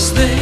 Sweetest thing.